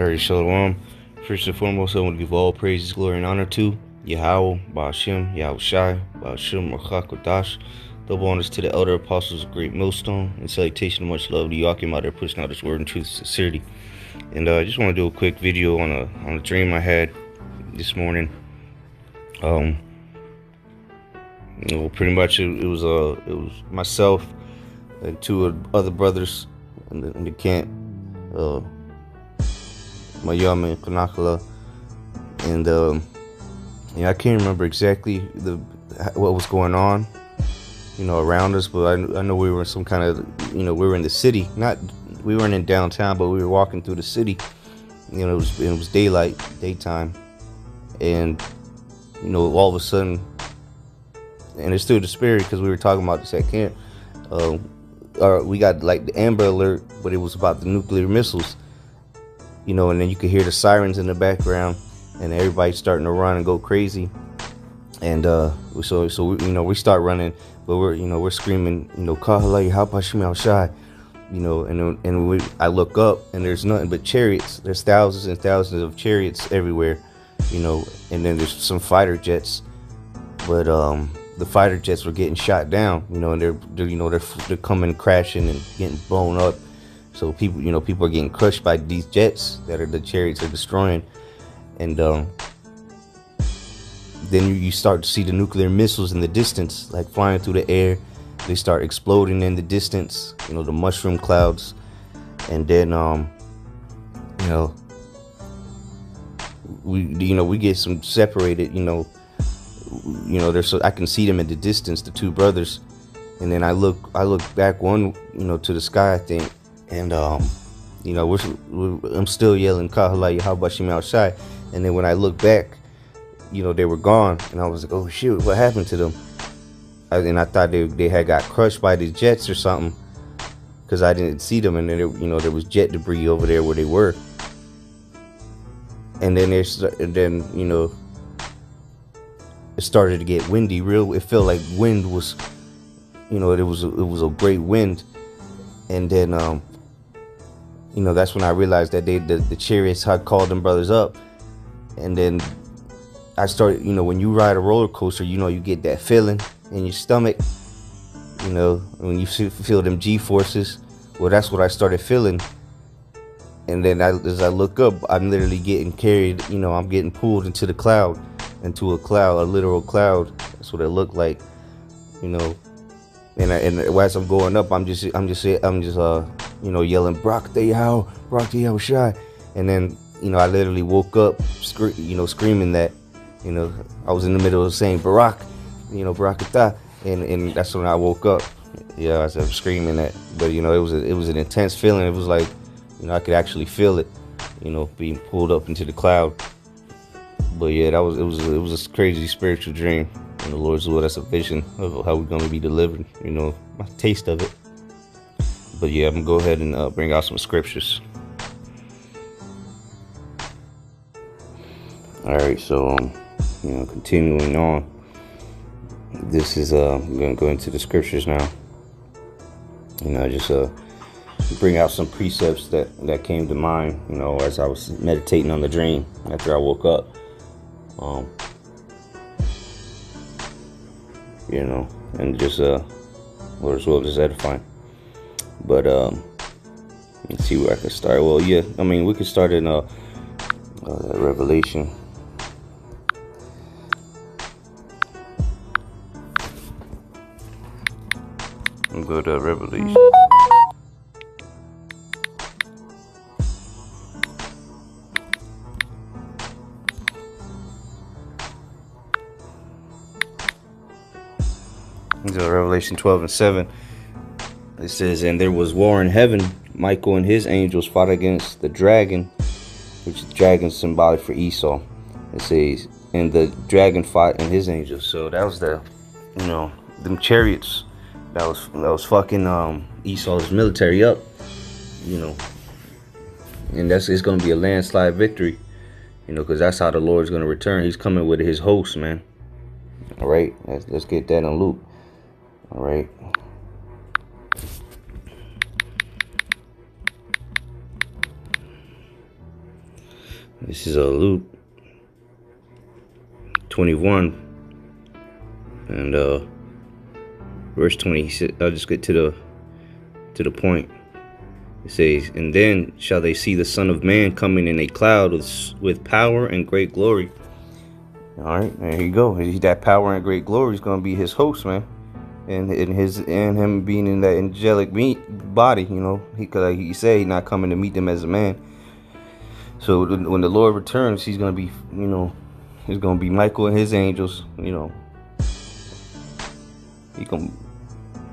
Alright, Shalom. First and foremost, I want to give all praises, glory, and honor to Yahweh, Ba'ashem, Yahweh Shai, Ba'ashem, Kodash. Double honors to the elder apostles of Great Millstone, and salutation of much love to Yakim out there pushing out this word and truth and sincerity. And uh, I just want to do a quick video on a on a dream I had this morning. Um, you know, pretty much it, it was uh it was myself and two other brothers in the, in the camp. Uh, Mayama and. And um, yeah, I can't remember exactly the what was going on, you know, around us. But I, I know we were in some kind of, you know, we were in the city. Not we weren't in downtown, but we were walking through the city. You know, it was it was daylight, daytime, and you know, all of a sudden, and it's still the spirit because we were talking about this at camp. Uh, uh, we got like the Amber Alert, but it was about the nuclear missiles you know, and then you could hear the sirens in the background, and everybody's starting to run and go crazy. And uh, so, so we, you know, we start running, but we're, you know, we're screaming, you know, Kahalai, how Hapashim Shai, you know, and and we, I look up, and there's nothing but chariots. There's thousands and thousands of chariots everywhere, you know, and then there's some fighter jets, but um, the fighter jets were getting shot down, you know, and they're, they're you know, they're they're coming crashing and getting blown up so people, you know, people are getting crushed by these jets that are the chariots are destroying, and um, then you, start to see the nuclear missiles in the distance, like flying through the air. They start exploding in the distance, you know, the mushroom clouds, and then um, you know, we you know we get some separated, you know, you know, there's so I can see them in the distance, the two brothers, and then I look I look back one, you know, to the sky, I think, and um, you know, we're, we're, I'm still yelling "Kahalaya, how about you outside?" And then when I look back, you know, they were gone, and I was like, "Oh shoot, what happened to them?" I, and I thought they they had got crushed by the jets or something, because I didn't see them, and then you know there was jet debris over there where they were. And then there's and then you know it started to get windy. Real, it felt like wind was, you know, it was it was a great wind, and then um, you know, that's when I realized that they the, the chariots had called them brothers up. And then I started, you know, when you ride a roller coaster, you know, you get that feeling in your stomach. You know, when you feel them G forces. Well, that's what I started feeling. And then I, as I look up, I'm literally getting carried. You know, I'm getting pulled into the cloud, into a cloud, a literal cloud. That's what it looked like. You know, and I, and as I'm going up, I'm just I'm just I'm just uh you know, yelling Brock the how, Brock the how shy. And then, you know, I literally woke up, scre- you know, screaming that, you know, I was in the middle of saying Barack, you know, Barakata. And, and that's when I woke up. Yeah, I was screaming that. But, you know, it was, a, it was an intense feeling. It was like, you know, I could actually feel it, you know, being pulled up into the cloud. But yeah, that was, it was, it was a crazy spiritual dream. And the Lord's will, that's a vision of how we're going to be delivered, you know, my taste of it. But yeah, I'm gonna go ahead and uh, bring out some scriptures. All right, so um, you know, continuing on. This is uh, I'm gonna go into the scriptures now. You know, just uh, bring out some precepts that that came to mind. You know, as I was meditating on the dream after I woke up. Um, you know, and just uh, or as well just edifying. But um, let's see where I can start. Well, yeah, I mean, we could start in uh, uh Revelation. Go to Revelation. Revelation 12 and 7. It says, And there was war in heaven. Michael and his angels fought against the dragon, which is dragon symbolic for Esau. It says, And the dragon fought and his angels. So that was the, you know, them chariots. That was that was fucking um, Esau's military up, you know. And that's it's gonna be a landslide victory, you know, because that's how the Lord's gonna return. He's coming with his host, man. All right, let's, let's get that in Luke. All right. This is a Luke 21 and uh verse 20 I'll just get to the to the point. It says and then shall they see the son of man coming in a cloud with with power and great glory. All right there you go. That power and great glory is going to be his host man. And and his and him being in that angelic body you know. He cause he said he's not coming to meet them as a man so when the lord returns he's going to be you know he's going to be michael and his angels you know. He going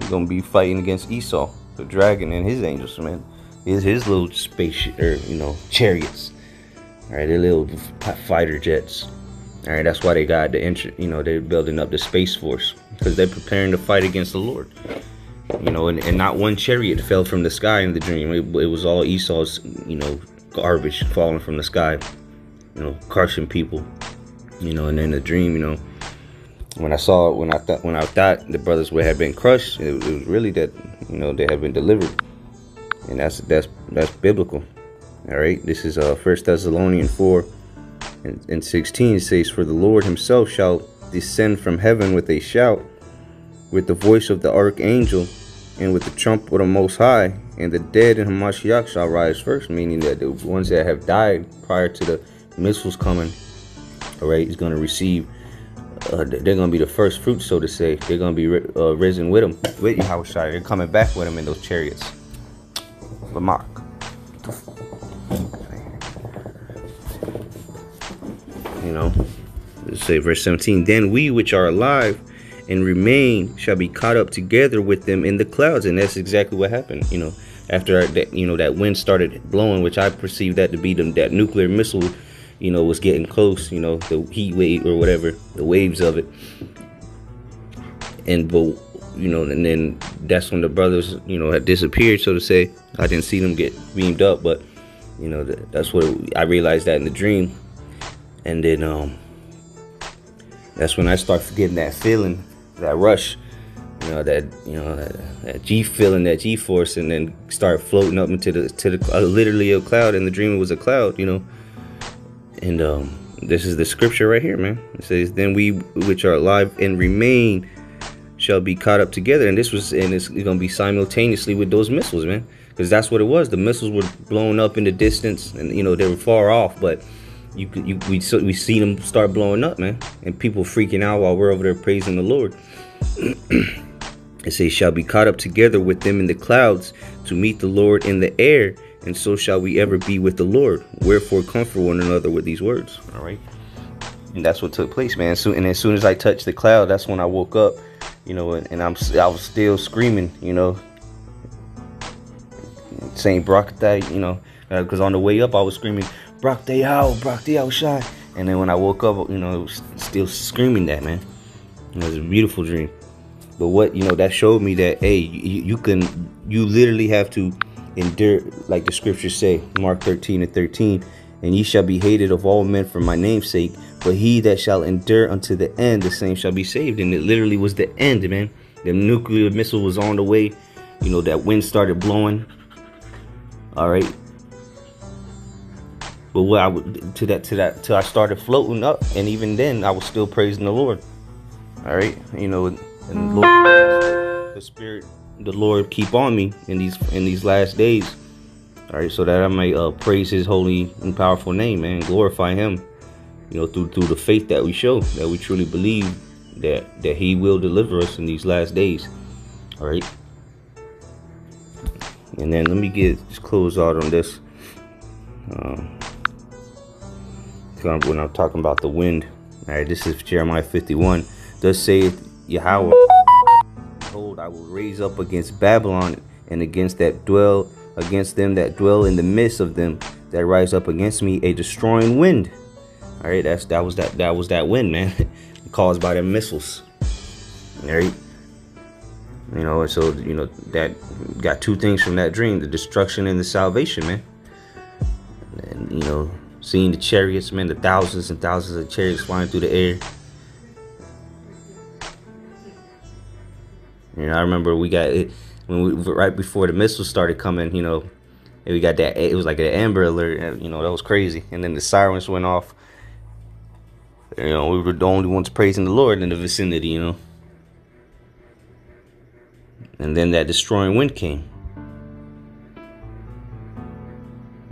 he's going to be fighting against esau the dragon and his angels man. Is his little spaceship or you know chariots. All right their little fighter jets. All right that's why they got the entry you know they're building up the space force because they're preparing to fight against the lord. You know and, and not one chariot fell from the sky in the dream. It, it was all esau's you know garbage falling from the sky you know crushing people you know and in the dream you know. When i saw it when i thought when i thought the brothers would have been crushed it, it was really that you know they have been delivered. And that's that's that's biblical all right? This is uh first thessalonians 4 and, and 16 says for the lord himself shall descend from heaven with a shout with the voice of the archangel and with the trump of the most high and the dead in hamashiach shall rise first meaning that the ones that have died prior to the missiles coming all right is going to receive uh, they're going to be the first fruit so to say they're going to be uh, risen with them with Yahweh they're coming back with them in those chariots Lamarck. You know, let's say verse 17. Then we which are alive and remain shall be caught up together with them in the clouds. And that's exactly what happened. You know, after that, you know, that wind started blowing, which I perceived that to be them that nuclear missile, you know, was getting close, you know, the heat wave or whatever, the waves of it. And but you know, and then that's when the brothers, you know, had disappeared, so to say. I didn't see them get beamed up, but you know, that's what I realized that in the dream, and then um, that's when I start getting that feeling, that rush, you know, that you know, that, that G feeling, that G force, and then start floating up into the to the uh, literally a cloud, and the dream was a cloud, you know, and um, this is the scripture right here, man. It says, "Then we which are alive and remain." shall be caught up together and this was and it's gonna be simultaneously with those missiles man because that's what it was the missiles were blown up in the distance and you know they were far off but you you we we see them start blowing up man. And people freaking out while we're over there praising the lord. It says shall be caught up together with them in the clouds to meet the lord in the air and so shall we ever be with the lord. Wherefore comfort one another with these words. All right. And that's what took place man. So and as soon as i touched the cloud that's when i woke up you know, and, and I'm I was still screaming, you know, saying Brock that, you know, because uh, on the way up I was screaming Brock they out, Brock they shot, and then when I woke up, you know, it was still screaming that man. It was a beautiful dream. But what you know that showed me that hey, you, you can you literally have to endure like the scriptures say, Mark 13 and 13, and ye shall be hated of all men for my name's sake, but he that shall endure unto the end, the same shall be saved. And it literally was the end, man. The nuclear missile was on the way. You know, that wind started blowing. All right. But what I would to that to that till I started floating up, and even then I was still praising the Lord. All right, you know, and Lord, the Spirit, the Lord keep on me in these in these last days. All right, so that I may uh, praise His holy and powerful name, man, glorify Him you know, through through the faith that we show, that we truly believe that that He will deliver us in these last days. All right. And then let me get just close out on this. Um, when I'm talking about the wind. All right, this is Jeremiah 51. Thus saith Yahweh, Behold, I will raise up against Babylon and against that dwell against them that dwell in the midst of them that rise up against me a destroying wind all right, that's that was that that was that wind, man, caused by the missiles. All right, you know, so you know that got two things from that dream: the destruction and the salvation, man. And you know, seeing the chariots, man, the thousands and thousands of chariots flying through the air. You know, I remember we got it when we right before the missiles started coming. You know, And we got that. It was like an Amber Alert. You know, that was crazy. And then the sirens went off. You know, we were the only ones praising the Lord in the vicinity. You know. And then that destroying wind came.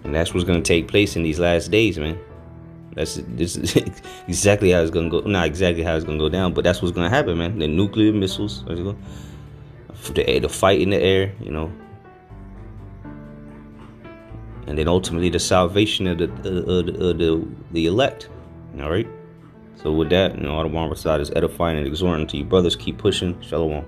And that's what's gonna take place in these last days, man. That's this is exactly how it's gonna go. Not exactly how it's gonna go down, but that's what's gonna happen, man. The nuclear missiles, the the fight in the air, you know, and then ultimately the salvation of the the, the, the elect. All right. So with that, you know, Audubon side is edifying and exhorting to you brothers. Keep pushing. Shalom.